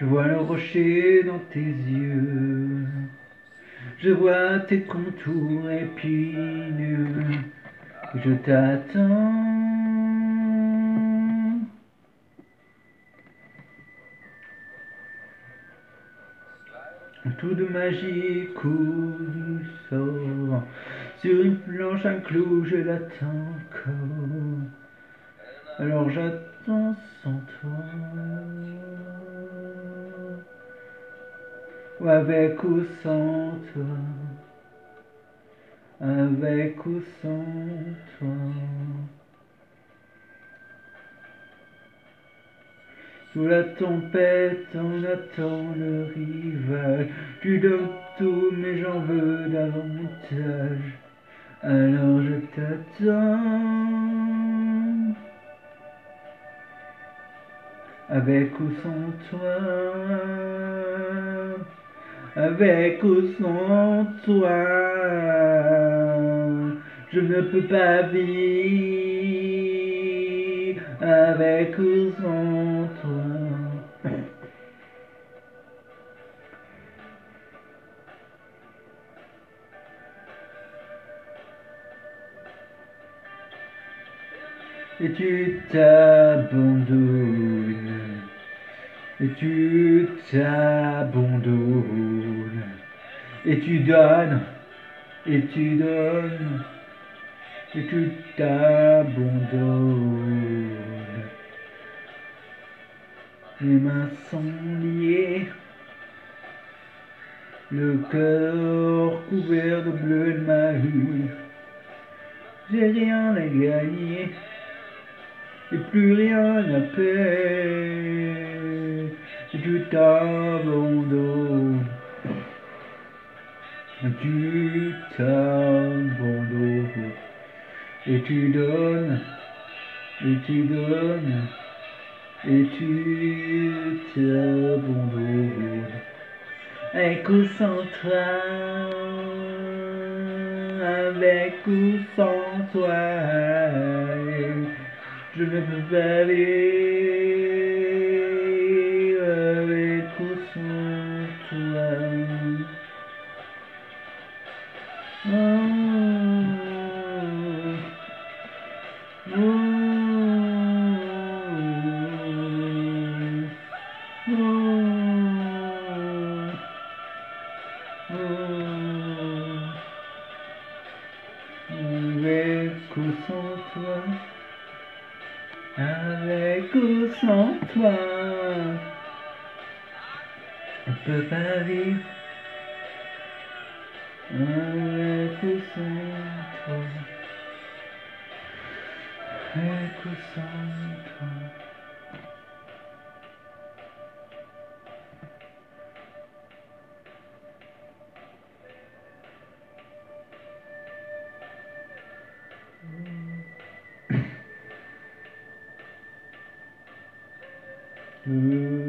Je vois le rocher dans tes yeux. Je vois tes contours épineux. Je t'attends. Tout de magie coule sort. Sur une planche, un clou, je l'attends encore. Alors j'attends sans toi. Avec ou sans toi. Avec ou sans toi. Sous la tempête, on attend le rivage. Tu donnes tout, mais j'en veux davantage. Alors je t'attends. Avec ou sans toi. Avec ou sans toi. Je ne peux pas vivre. Avec ou sans toi. Et tu t'abandonnes. Et tu t'abandonnes. Et tu donnes. Et tu donnes. Et tu t'abandonnes. Les mains sont liées. Le cœur couvert de bleu de ma rue. J'ai rien à gagner et plus rien à perdre. Tu t'abandonnes, tu t'abandonnes, et tu donnes, et tu donnes, et tu t'abandonnes. Avec ou sans toi, avec ou sans toi. Je ne peux pas vivre Avec ou sans toi. Avec ou sans toi, on peut pas vivre. Avec ou sans toi, avec ou sans toi. Mm.